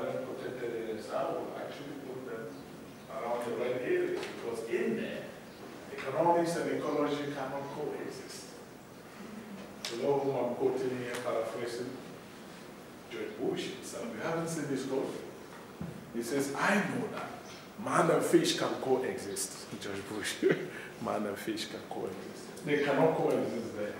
marine protected areas, I would actually put them around the red areas, because in there, economics and ecology cannot coexist. You know I'm quoting here, paraphrasing? George Bush himself. You haven't seen this quote? He says, I know that man and fish can coexist. George Bush, man and fish can coexist. They cannot coexist there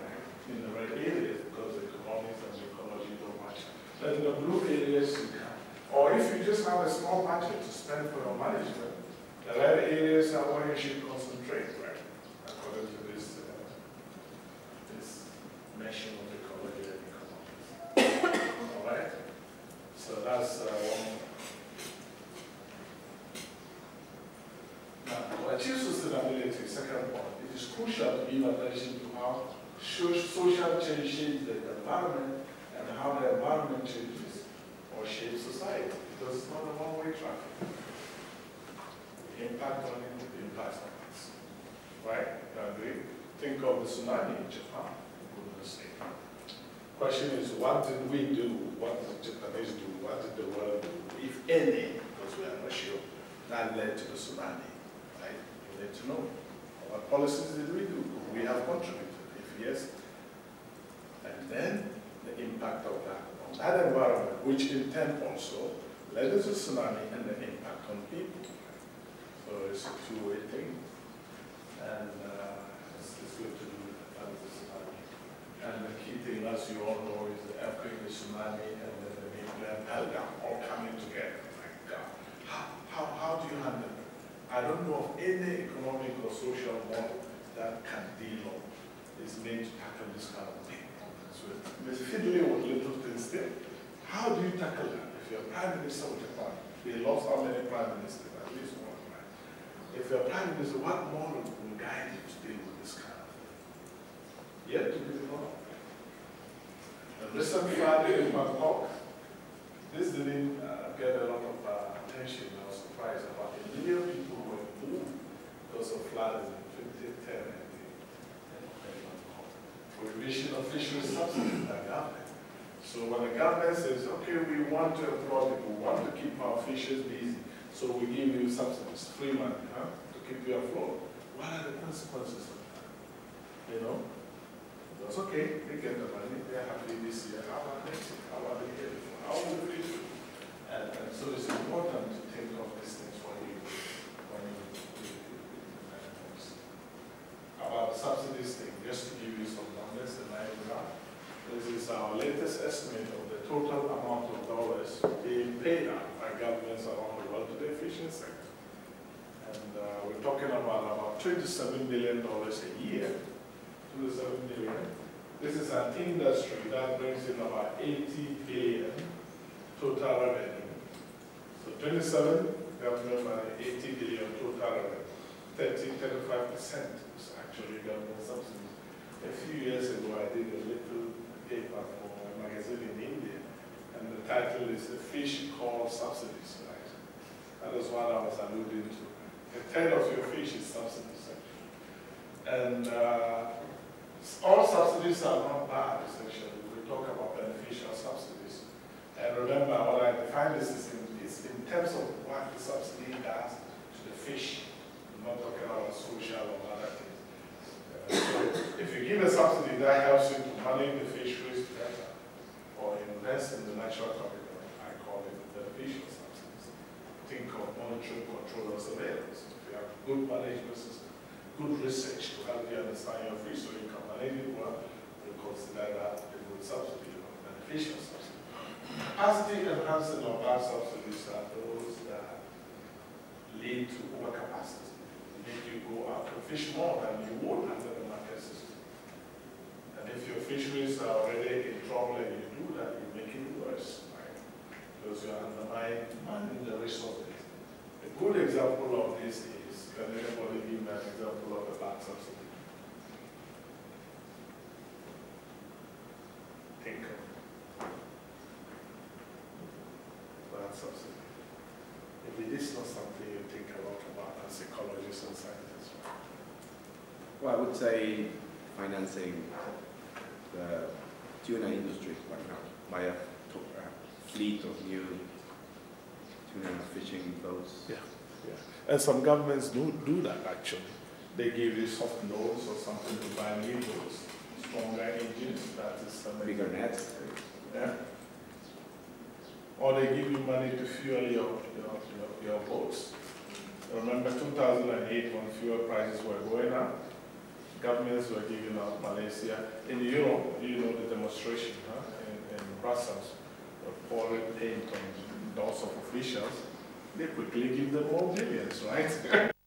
in the red areas because the economics and the ecology don't match. But in the blue areas, you can. Or if you just have a small budget to spend for your management, the red areas are where you should concentrate, right? According to this, uh, this measure of ecology and economics. All right? So that's uh, one. Now, to achieve sustainability, second point, it is crucial to give attention to how social change shapes the environment and how the environment changes or shape society, because it's not a one-way traffic. The impact on it impacts on us. Right? You agree? Think of the tsunami in Japan, goodness sake. Question is, what did we do? What did the Japanese do? What did the world do, if any, because we are not sure, that led to the tsunami? Right? You need to know. What policies did we do? We have contributed. If yes, and then the impact of that that environment, which in turn also led to tsunami and the impact on people. So it's a two-way thing. And uh, it's, it's good to do that the tsunami. And the key thing, as you all know, is the earthquake, the tsunami, and then the nuclear meltdown all coming together. My God. How, how, how do you handle it? I don't know of any economic or social model that can deal or is made to tackle this kind of thing. So it's fiddling with little things there. How do you tackle that? If you're prime minister of Japan, they lost how many prime ministers? At least one, right? If you're prime minister, what model will guide you to deal with this kind of thing? Yet to be developed. The recent flood in Bangkok, this didn't uh, get a lot of uh, attention. I was surprised about a million people were moved because of flooding in 2010 and the prohibition of fisheries subsidies by government. So when the government says, okay, we want to employ people, we want to keep our fishers busy, so we give you subsidies, free money, huh, to keep you afloat. What are the consequences of that? You know? That's okay, they get the money, they're happy this year, how about next year, how about the year before, how will we do? And, and so it's important to think of these things when you, when you, do things. About the subsidies thing, just to give you some numbers in Nigeria, this is our latest estimate of the total amount of dollars being paid out by governments around the world to the fishing sector. And uh, we're talking about about $27 billion a year, 27 billion. This is an industry that brings in about 80 billion total revenue. So 27 government money, 80 billion total revenue. 30, 35 percent is actually government subsidies. A few years ago, I did a little paper for a magazine in India, and the title is The Fish Call Subsidies, right? That is what I was alluding to. A third of your fish is subsidies. And uh, all subsidies are not bad, essentially. We talk about beneficial subsidies. And remember, what I define this is in, is in terms of what the subsidy does to the fish. I'm not talking about social or other things. Uh, so if you give a subsidy that helps you to manage the better invest in the natural capital, I call it the beneficial subsidies. Think of monitoring, control, and surveillance. If you have good management system, good research to help you understand your fish so you can manage it well, we consider that a good subsidy or beneficial subsidy. Capacity enhancing of our subsidies are those that lead to overcapacity, make you go out to fish more than you would the market system. And if your fisheries are already in trouble and you do that, you make it worse, right? Because you are undermining the resources. A good example of this is, can anybody give me an example of a land subsidy? Think of land subsidy. Maybe this is not something you think a lot about as ecologists and scientists. right? Well, I would say financing the tuna industry right now by a a fleet of new tuna fishing boats. Yeah, yeah. And some governments do, do that actually. They give you soft loans or something to buy new boats, stronger engines, that is something. Bigger nets. Yeah. Or they give you money to fuel your, your, your, your boats. Remember two thousand and eight when fuel prices were going up? Governments were giving out Malaysia. In Europe, you know the demonstration, huh? In, in Brussels, pouring paint on doors of officials. They quickly give them more billions, right?